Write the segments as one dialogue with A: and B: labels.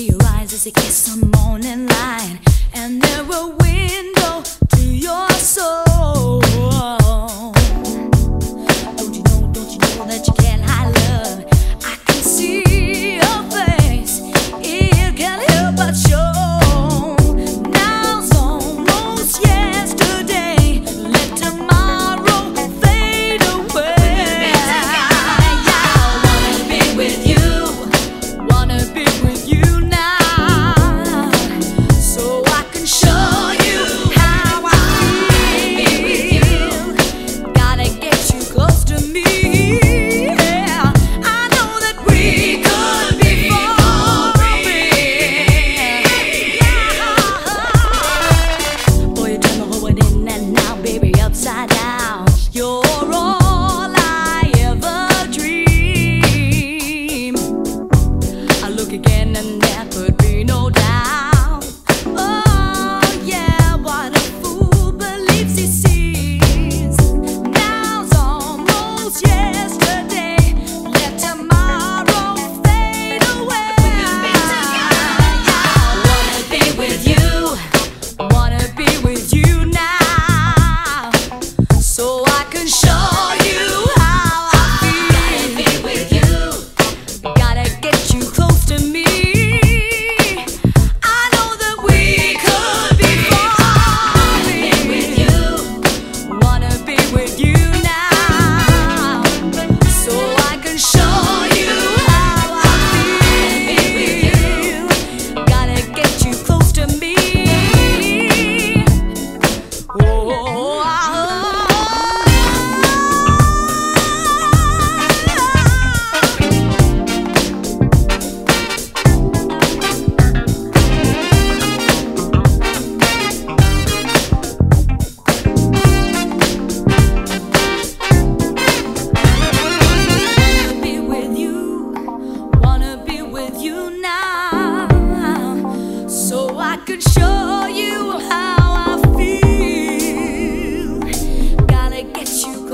A: to your eyes as you kiss the morning light, and there a window to your soul.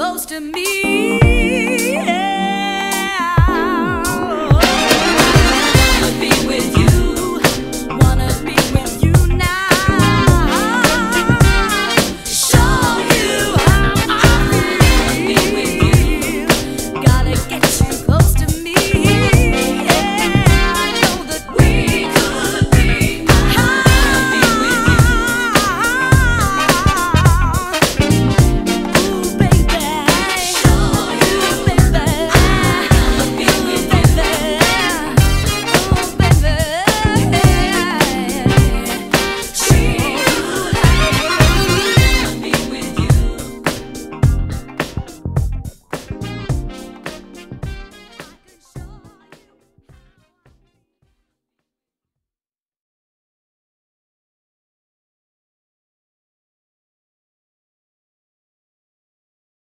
A: close to me.